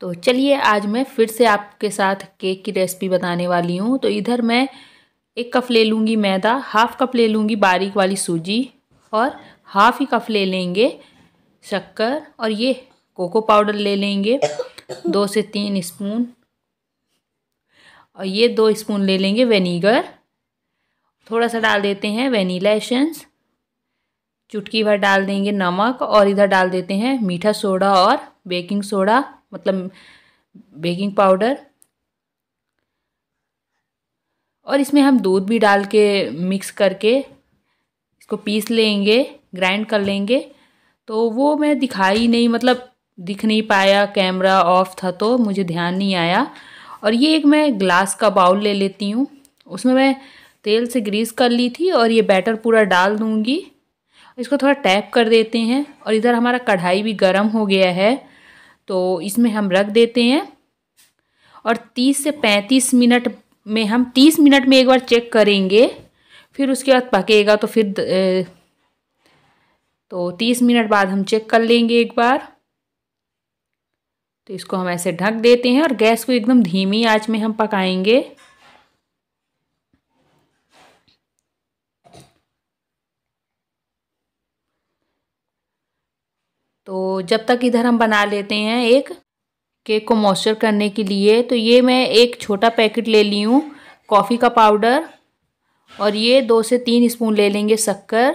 तो चलिए आज मैं फिर से आपके साथ केक की रेसिपी बताने वाली हूँ। तो इधर मैं एक कप ले लूँगी मैदा, हाफ़ कप ले लूँगी बारीक वाली सूजी और हाफ़ ही कप ले लेंगे शक्कर और ये कोको पाउडर ले लेंगे, दो से तीन स्पून। और ये दो स्पून ले लेंगे वेनीगर। थोड़ा सा डाल देते हैं वेनीला एसेंस। चुटकी भर डाल देंगे नमक और इधर डाल देते हैं मीठा सोडा और बेकिंग सोडा। मतलब बेकिंग पाउडर और इसमें हम दूध भी डाल के मिक्स करके इसको पीस लेंगे ग्राइंड कर लेंगे। तो वो मैं दिखाई नहीं मतलब दिख नहीं पाया कैमरा ऑफ़ था तो मुझे ध्यान नहीं आया। और ये एक मैं ग्लास का बाउल ले लेती हूँ। उसमें मैं तेल से ग्रीस कर ली थी और ये बैटर पूरा डाल दूँगी। इसको थोड़ा टैप कर देते हैं और इधर हमारा कढ़ाई भी गर्म हो गया है। तो इसमें हम रख देते हैं। और 30 से 35 मिनट में हम 30 मिनट में एक बार चेक करेंगे, फिर उसके बाद पकेगा तो फिर तो 30 मिनट बाद हम चेक कर लेंगे एक बार। तो इसको हम ऐसे ढक देते हैं और गैस को एकदम धीमी आँच में हम पकाएँगे। तो जब तक इधर हम बना लेते हैं एक केक को मॉइस्चर करने के लिए तो ये मैं एक छोटा पैकेट ले ली हूँ कॉफ़ी का पाउडर और ये दो से तीन स्पून ले लेंगे शक्कर,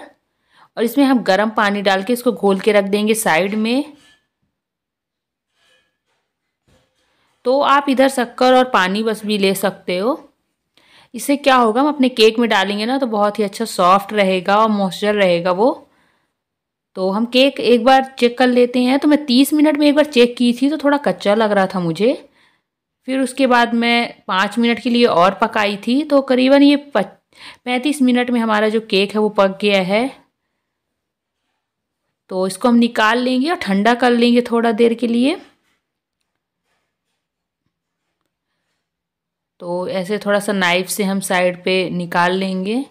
और इसमें हम गर्म पानी डाल के इसको घोल के रख देंगे साइड में। तो आप इधर शक्कर और पानी बस भी ले सकते हो। इससे क्या होगा, हम अपने केक में डालेंगे ना तो बहुत ही अच्छा सॉफ्ट रहेगा और मॉइस्चर रहेगा वो। तो हम केक एक बार चेक कर लेते हैं। तो मैं तीस मिनट में एक बार चेक की थी तो थोड़ा कच्चा लग रहा था मुझे। फिर उसके बाद मैं पाँच मिनट के लिए और पकाई थी। तो करीबन ये पैंतीस मिनट में हमारा जो केक है वो पक गया है। तो इसको हम निकाल लेंगे और ठंडा कर लेंगे थोड़ा देर के लिए। तो ऐसे थोड़ा सा नाइफ से हम साइड पे निकाल लेंगे।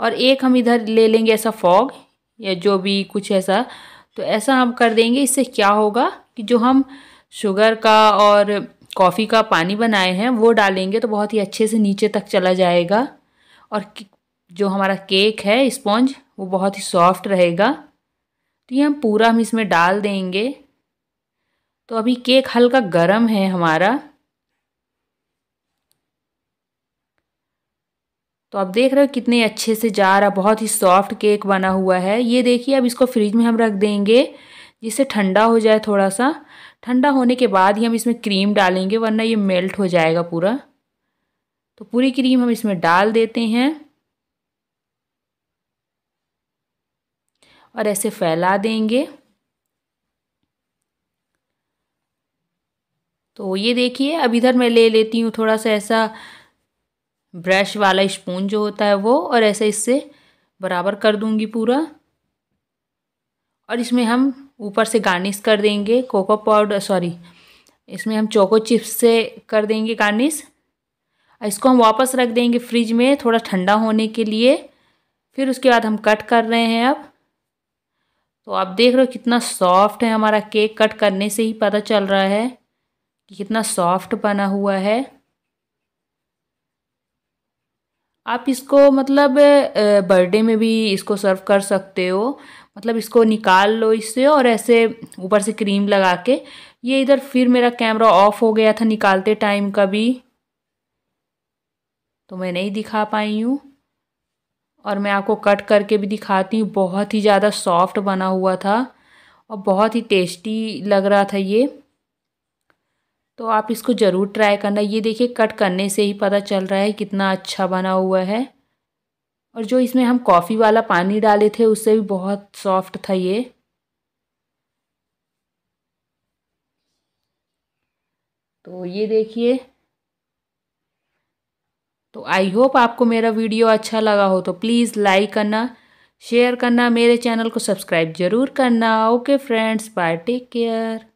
और एक हम इधर ले लेंगे ऐसा फॉग या जो भी कुछ ऐसा। तो ऐसा हम कर देंगे। इससे क्या होगा कि जो हम शुगर का और कॉफ़ी का पानी बनाए हैं, वो डालेंगे तो बहुत ही अच्छे से नीचे तक चला जाएगा। और जो हमारा केक है स्पॉन्ज वो बहुत ही सॉफ्ट रहेगा। तो ये हम पूरा हम इसमें डाल देंगे। तो अभी केक हल्का गर्म है हमारा। तो आप देख रहे हो कितने अच्छे से जा रहा, बहुत ही सॉफ्ट केक बना हुआ है। ये देखिए, अब इसको फ्रिज में हम रख देंगे, जिससे ठंडा हो जाए थोड़ा सा ठंडा होने के बाद ही हम इसमें क्रीम डालेंगे, वरना ये मेल्ट हो जाएगा पूरा। तो पूरी क्रीम हम इसमें डाल देते हैं। और ऐसे फैला देंगे। तो ये देखिए, अब इधर मैं ले लेती हूँ थोड़ा सा ऐसा ब्रश वाला स्पून जो होता है वो, और ऐसे इससे बराबर कर दूँगी पूरा। और इसमें हम ऊपर से गार्निश कर देंगे कोको पाउडर सॉरी इसमें हम चोको चिप्स से कर देंगे गार्निश इसको हम वापस रख देंगे फ्रिज में थोड़ा ठंडा होने के लिए। फिर उसके बाद हम कट कर रहे हैं अब। तो आप देख रहे हो कितना सॉफ्ट है हमारा केक कट करने से ही पता चल रहा है कि कितना सॉफ्ट बना हुआ है। आप इसको मतलब बर्थडे में भी इसको सर्व कर सकते हो। मतलब इसको निकाल लो इससे और ऐसे ऊपर से क्रीम लगा के। ये इधर फिर मेरा कैमरा ऑफ़ हो गया था निकालते टाइम का भी। तो मैं नहीं दिखा पाई हूँ। और मैं आपको कट करके भी दिखाती हूँ। बहुत ही ज़्यादा सॉफ्ट बना हुआ था और बहुत ही टेस्टी लग रहा था ये। तो आप इसको ज़रूर ट्राई करना। ये देखिए, कट करने से ही पता चल रहा है कितना अच्छा बना हुआ है। और जो इसमें हम कॉफ़ी वाला पानी डाले थे, उससे भी बहुत सॉफ्ट था ये। तो ये देखिए। तो आई होप आपको मेरा वीडियो अच्छा लगा हो तो प्लीज़ लाइक करना, शेयर करना, मेरे चैनल को सब्सक्राइब ज़रूर करना। Okay friends, bye, take care.